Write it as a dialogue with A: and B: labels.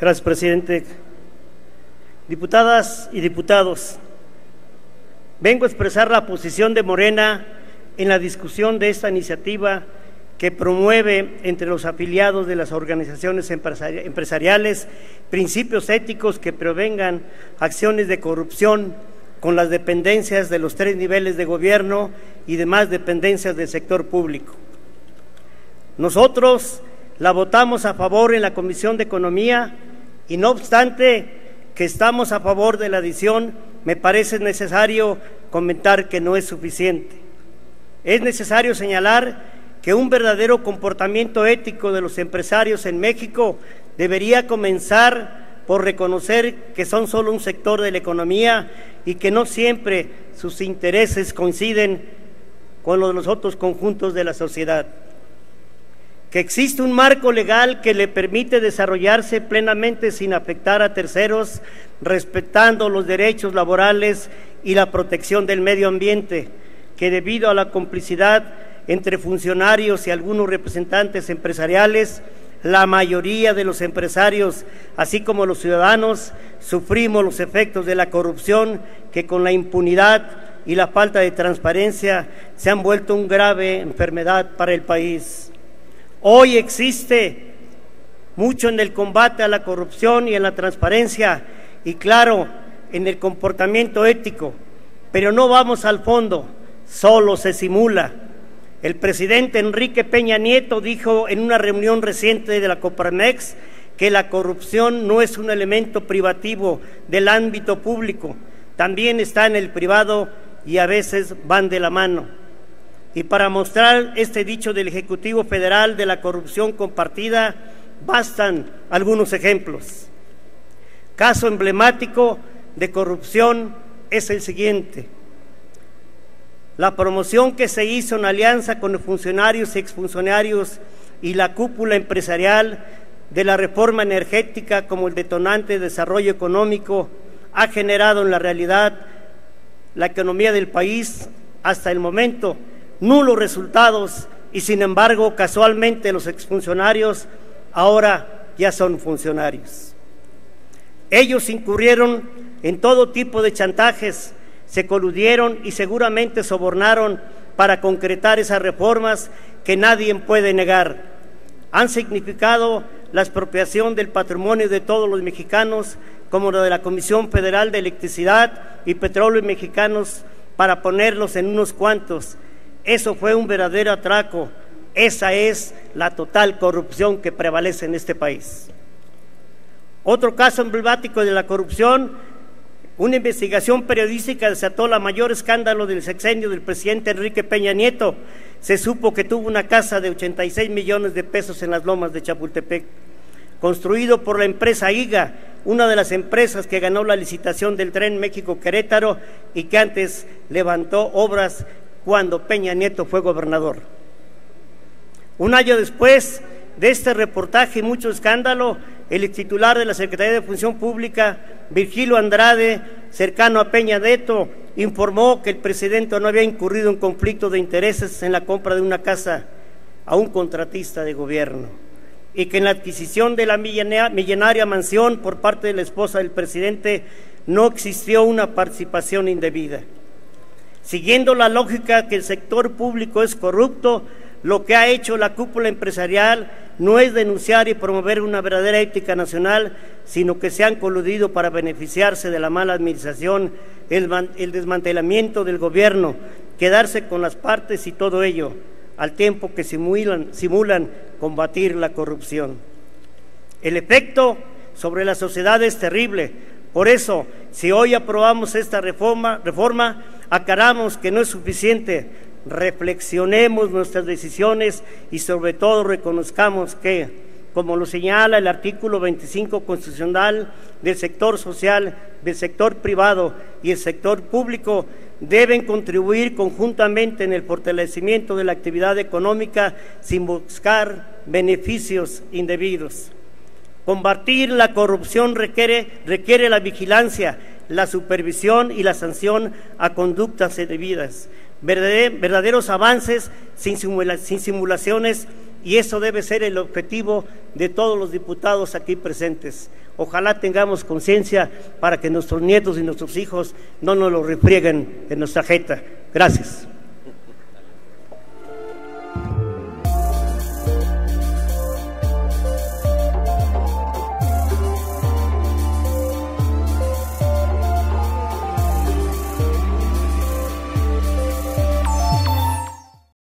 A: Gracias, presidente. Diputadas y diputados, vengo a expresar la posición de Morena en la discusión de esta iniciativa que promueve entre los afiliados de las organizaciones empresariales principios éticos que provengan acciones de corrupción con las dependencias de los tres niveles de gobierno y demás dependencias del sector público. Nosotros la votamos a favor en la Comisión de Economía y no obstante que estamos a favor de la adición, me parece necesario comentar que no es suficiente. Es necesario señalar que un verdadero comportamiento ético de los empresarios en México debería comenzar por reconocer que son solo un sector de la economía y que no siempre sus intereses coinciden con los de los otros conjuntos de la sociedad. Que existe un marco legal que le permite desarrollarse plenamente sin afectar a terceros, respetando los derechos laborales y la protección del medio ambiente, que debido a la complicidad entre funcionarios y algunos representantes empresariales, la mayoría de los empresarios, así como los ciudadanos, sufrimos los efectos de la corrupción que con la impunidad y la falta de transparencia se han vuelto una grave enfermedad para el país. Hoy existe mucho en el combate a la corrupción y en la transparencia y claro, en el comportamiento ético, pero no vamos al fondo, solo se simula. El presidente Enrique Peña Nieto dijo en una reunión reciente de la Coparmex que la corrupción no es un elemento privativo del ámbito público, también está en el privado y a veces van de la mano. Y para mostrar este dicho del Ejecutivo Federal de la corrupción compartida, bastan algunos ejemplos. Caso emblemático de corrupción es el siguiente la promoción que se hizo en alianza con funcionarios y exfuncionarios y la cúpula empresarial de la reforma energética como el detonante de desarrollo económico ha generado en la realidad la economía del país hasta el momento nulos resultados y sin embargo casualmente los exfuncionarios ahora ya son funcionarios. Ellos incurrieron en todo tipo de chantajes se coludieron y seguramente sobornaron para concretar esas reformas que nadie puede negar. Han significado la expropiación del patrimonio de todos los mexicanos, como la de la Comisión Federal de Electricidad y Petróleo Mexicanos, para ponerlos en unos cuantos. Eso fue un verdadero atraco. Esa es la total corrupción que prevalece en este país. Otro caso emblemático de la corrupción una investigación periodística desató la mayor escándalo del sexenio del presidente Enrique Peña Nieto. Se supo que tuvo una casa de 86 millones de pesos en las lomas de Chapultepec, construido por la empresa IGA, una de las empresas que ganó la licitación del tren México-Querétaro y que antes levantó obras cuando Peña Nieto fue gobernador. Un año después de este reportaje y mucho escándalo, el titular de la Secretaría de Función Pública, Virgilio Andrade, cercano a Peña Deto, informó que el presidente no había incurrido en conflicto de intereses en la compra de una casa a un contratista de gobierno y que en la adquisición de la millonaria mansión por parte de la esposa del presidente no existió una participación indebida. Siguiendo la lógica que el sector público es corrupto, lo que ha hecho la cúpula empresarial no es denunciar y promover una verdadera ética nacional, sino que se han coludido para beneficiarse de la mala administración, el, desmantelamiento del gobierno, quedarse con las partes y todo ello, al tiempo que simulan, simulan combatir la corrupción. El efecto sobre la sociedad es terrible. Por eso, si hoy aprobamos esta reforma, reforma acaramos que no es suficiente reflexionemos nuestras decisiones y sobre todo reconozcamos que, como lo señala el artículo 25 constitucional del sector social, del sector privado y el sector público, deben contribuir conjuntamente en el fortalecimiento de la actividad económica sin buscar beneficios indebidos. Combatir la corrupción requiere, requiere la vigilancia, la supervisión y la sanción a conductas indebidas verdaderos avances sin, simulaciones y eso debe ser el objetivo de todos los diputados aquí presentes. Ojalá tengamos conciencia para que nuestros nietos y nuestros hijos no nos lo refrieguen en nuestra jeta. Gracias.